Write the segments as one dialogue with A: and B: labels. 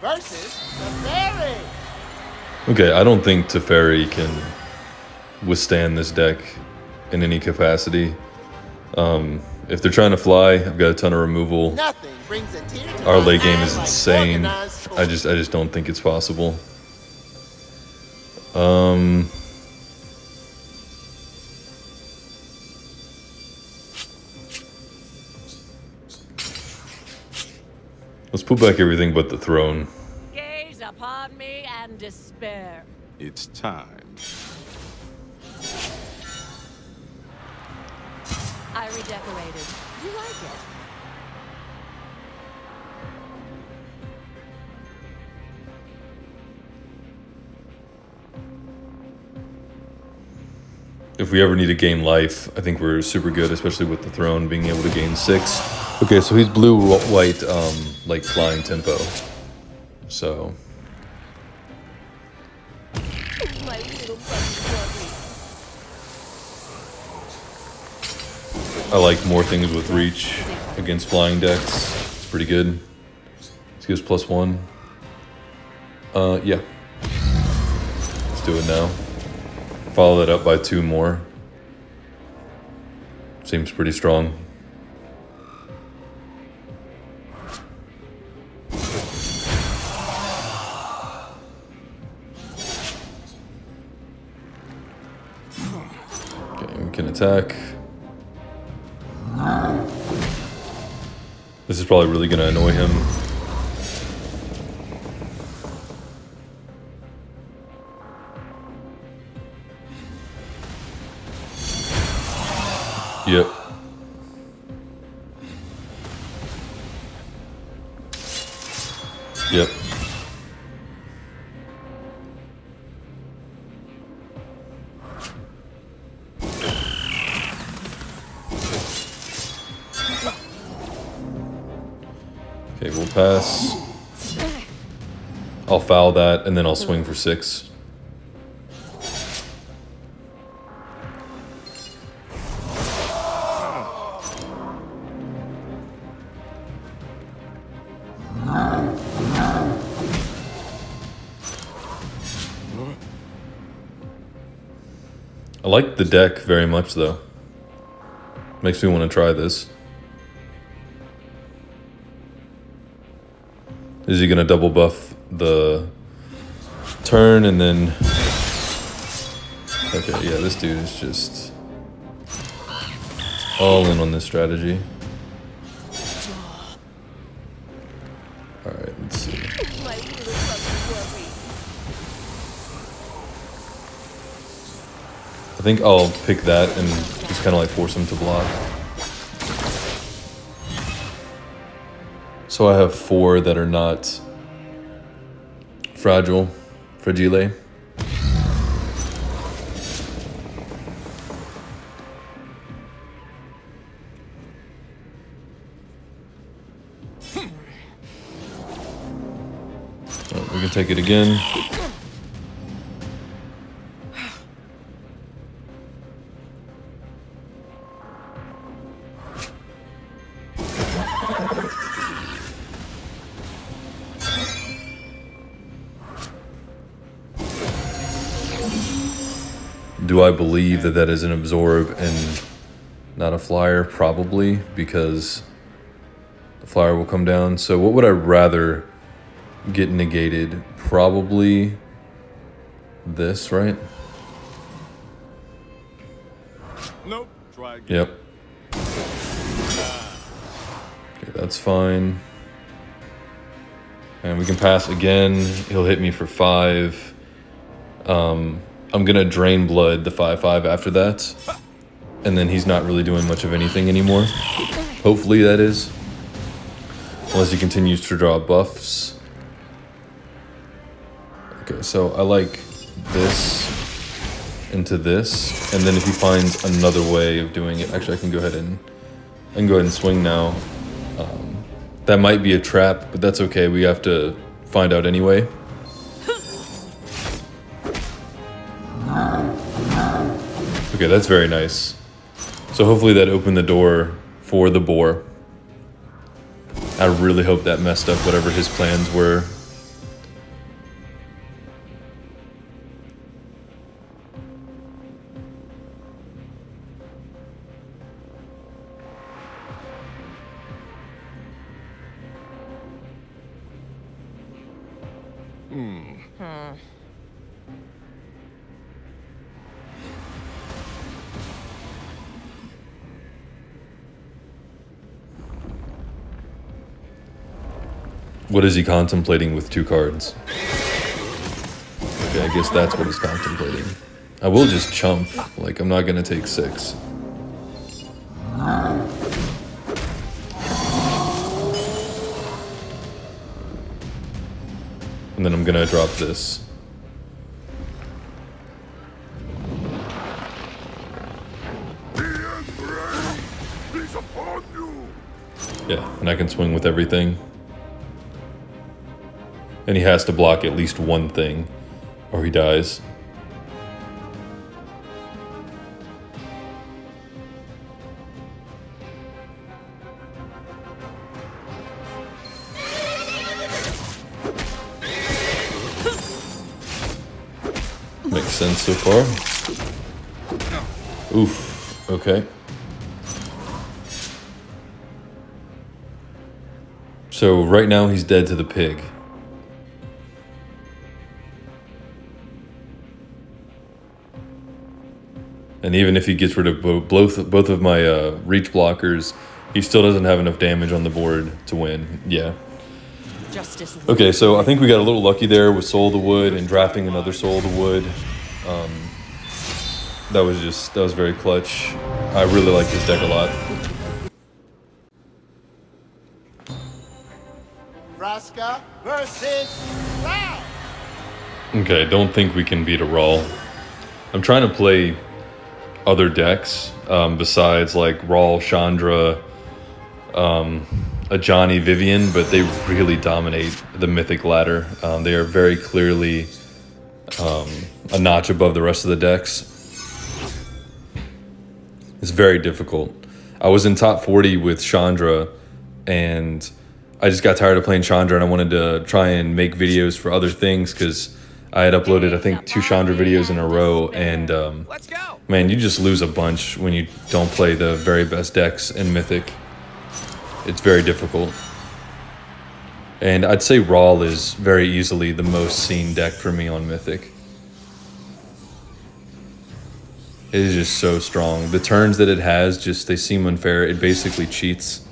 A: versus Teferi.
B: Okay, I don't think Teferi can withstand this deck in any capacity. Um, if they're trying to fly, I've got a ton of removal.
A: Nothing brings a tear to
B: Our late game is insane. I just I just don't think it's possible. Um Let's put back everything but the throne.
C: Despair.
D: It's time.
C: I redecorated. You like it?
B: If we ever need to gain life, I think we're super good, especially with the throne being able to gain six. Okay, so he's blue, white, um, like flying tempo. So I like more things with reach against flying decks. It's pretty good. This gives plus one. Uh, yeah. Let's do it now. Follow that up by two more. Seems pretty strong. Okay, we can attack. Probably really going to annoy him. Yep. Okay, we'll pass. I'll foul that, and then I'll swing for six. I like the deck very much, though. Makes me want to try this. Is he gonna double buff the turn and then? Okay, yeah, this dude is just all in on this strategy. All right, let's see. I think I'll pick that and just kind of like force him to block. So I have four that are not fragile, fragile. Hmm. Oh, we can take it again. Do I believe that that is an absorb and not a flyer? Probably, because the flyer will come down. So, what would I rather get negated? Probably this, right?
D: Nope.
B: Yep. Okay, that's fine. And we can pass again. He'll hit me for five. Um, I'm gonna drain blood the five five after that, and then he's not really doing much of anything anymore. Hopefully that is, unless he continues to draw buffs. Okay, so I like this into this, and then if he finds another way of doing it, actually I can go ahead and I can go ahead and swing now. Um, that might be a trap, but that's okay. We have to find out anyway. Okay, that's very nice. So hopefully that opened the door for the boar. I really hope that messed up whatever his plans were. Hmm. Hmm. What is he contemplating with two cards? Okay, I guess that's what he's contemplating. I will just chump. Like, I'm not gonna take six. And then I'm gonna drop this. Yeah, and I can swing with everything. And he has to block at least one thing, or he dies. Makes sense so far. Oof. Okay. So right now he's dead to the pig. And even if he gets rid of bo- both both of my uh, reach blockers, he still doesn't have enough damage on the board to win. Yeah.
C: Justice.
B: Okay, so I think we got a little lucky there with Soul of the Wood and drafting another Soul of the Wood. Um, that was just that was very clutch. I really like this deck a lot.
A: Vraska versus Ral.
B: Okay, don't think we can beat a Ral. I'm trying to play other decks um, besides like Ral, Chandra, um, a Johnny Vivien, but they really dominate the Mythic ladder. Um, they are very clearly um, a notch above the rest of the decks. It's very difficult. I was in top 40 with Chandra, and I just got tired of playing Chandra, and I wanted to try and make videos for other things because I had uploaded, I think, two Chandra videos in a row, and um, man, you just lose a bunch when you don't play the very best decks in Mythic. It's very difficult. And I'd say Ral is very easily the most seen deck for me on Mythic. It is just so strong. The turns that it has just they seem unfair. It basically cheats.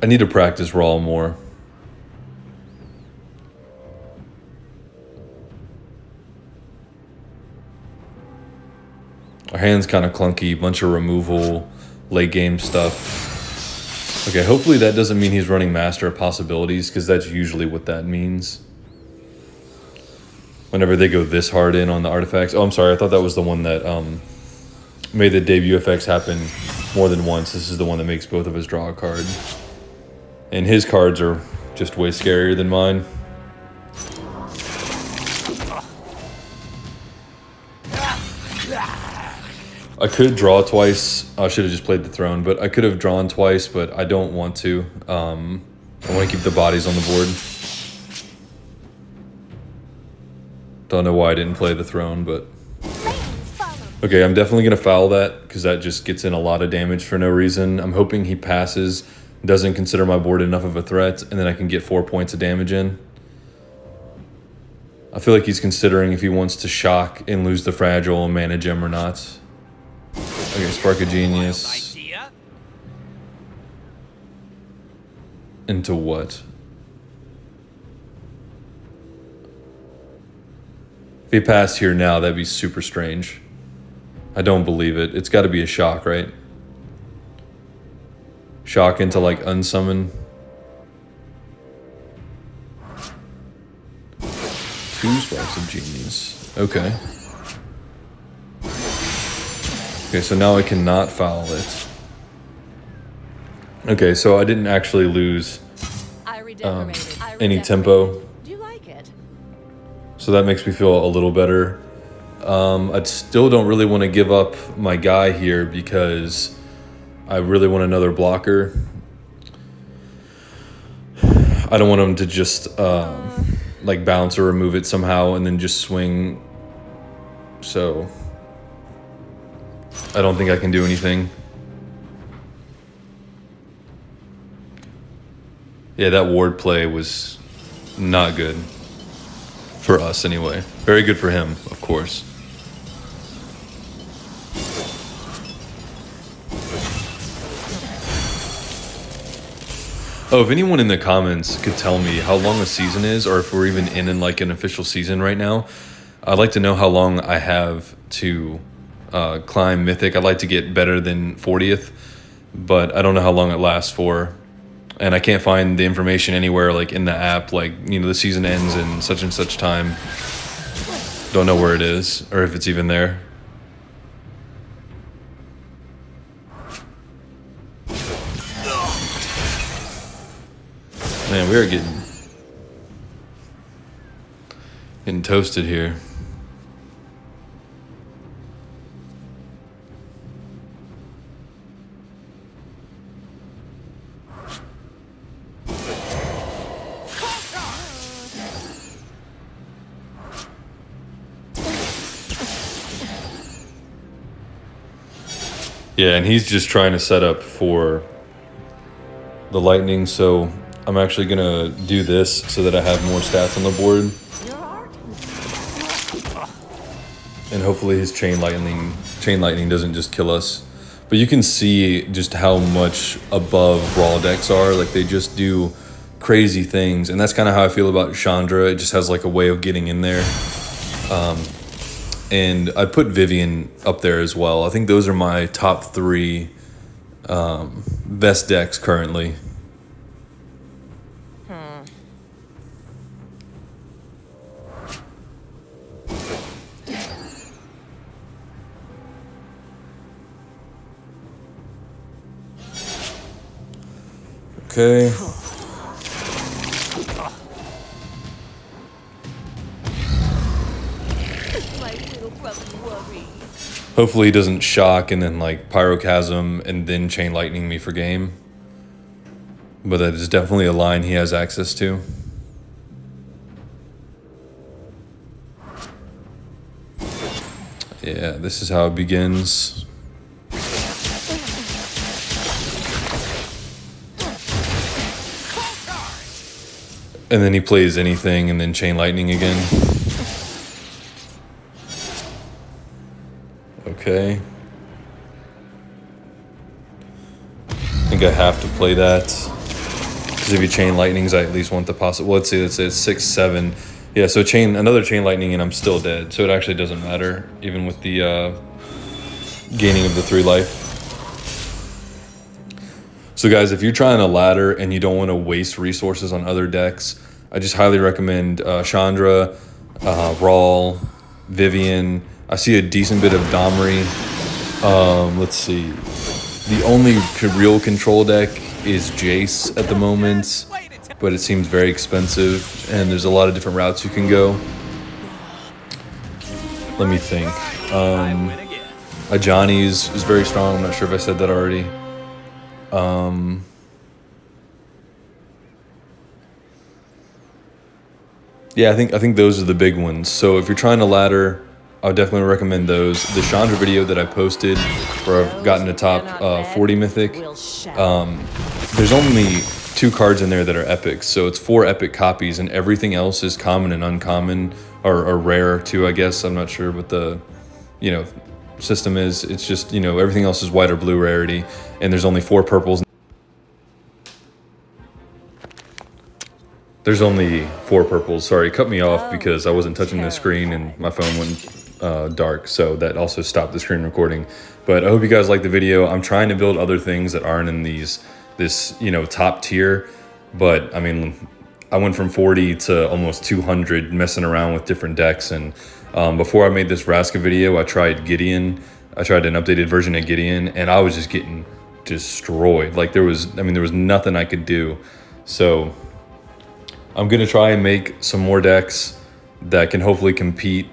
B: I need to practice Ral more. Our hand's kind of clunky, bunch of removal, late game stuff. Okay, hopefully that doesn't mean he's running Master of Possibilities, because that's usually what that means. Whenever they go this hard in on the artifacts. Oh, I'm sorry, I thought that was the one that um, made the debut effects happen more than once. This is the one that makes both of us draw a card. And his cards are just way scarier than mine. I could draw twice. I should have just played the throne, but I could have drawn twice, but I don't want to. Um, I want to keep the bodies on the board. Don't know why I didn't play the throne, but okay. I'm definitely gonna foul that because that just gets in a lot of damage for no reason. I'm hoping he passes, doesn't consider my board enough of a threat, and then I can get four points of damage in. I feel like he's considering if he wants to shock and lose the fragile and manage him or not. Spark of Genius. Into what? If he passed here now, that'd be super strange. I don't believe it. It's got to be a shock, right? Shock into like unsummon. Two sparks of genius. Okay. Okay, so now I cannot foul it. Okay, so I didn't actually lose
C: I redecorated. I
B: Um, any tempo.
C: Do you like it?
B: So that makes me feel a little better. Um, I still don't really want to give up my guy here because I really want another blocker. I don't want him to just um, like bounce or remove it somehow and then just swing. So I don't think I can do anything. Yeah, that ward play was not good for us anyway. Very good for him, of course. Oh, if anyone in the comments could tell me how long a season is, or if we're even in, in like an official season right now, I'd like to know how long I have to uh, climb Mythic. I'd like to get better than 40th, but I don't know how long it lasts for. And I can't find the information anywhere, like in the app, like, you know, the season ends in such and such time. Don't know where it is, or if it's even there. Man, we are getting getting toasted here. Yeah, and he's just trying to set up for the lightning, so I'm actually gonna do this so that I have more stats on the board. And hopefully his chain lightning chain lightning doesn't just kill us. But you can see just how much above Ral decks are. Like they just do crazy things. And that's kind of how I feel about Chandra. It just has like a way of getting in there. Um, and I put Vivien up there as well. I think those are my top three um, best decks currently. Okay. Hopefully he doesn't shock and then like pyroclasm and then chain lightning me for game. But that is definitely a line he has access to. Yeah, this is how it begins. And then he plays anything and then chain lightning again. Okay. I think I have to play that. Because if you chain lightnings, I at least want the possible. Let's see, let's say it's six, seven. Yeah, so chain another chain lightning and I'm still dead. So it actually doesn't matter, even with the uh, gaining of the three life. So guys, if you're trying a ladder and you don't want to waste resources on other decks, I just highly recommend uh, Chandra, uh, Ral, Vivien. I see a decent bit of Domri. Um, let's see. The only real control deck is Jace at the moment, but it seems very expensive, and there's a lot of different routes you can go. Let me think. Um, Ajani's is very strong. I'm not sure if I said that already. Um, yeah, I think I think those are the big ones. So if you're trying to ladder, I would definitely recommend those. The Chandra video that I posted, where I've gotten to top uh, 40 mythic. Um, there's only two cards in there that are epics, so it's four epic copies, and everything else is common and uncommon, or, or rare too. I guess I'm not sure what the, you know, system is. It's just you know everything else is white or blue rarity, and there's only four purples. There's only four purples. Sorry, cut me off because I wasn't touching the screen and my phone went uh, dark, so that also stopped the screen recording. But I hope you guys like the video. I'm trying to build other things that aren't in these this you know top tier, but I mean I went from 40 to almost 200 messing around with different decks. And um, before I made this Vraska video, I tried Gideon. I tried an updated version of Gideon, and I was just getting destroyed. Like there was, I mean, there was nothing I could do. So I'm gonna try and make some more decks that can hopefully compete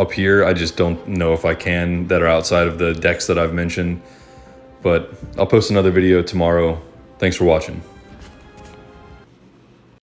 B: up here. I just don't know if I can that are outside of the decks that I've mentioned. But I'll post another video tomorrow. Thanks for watching.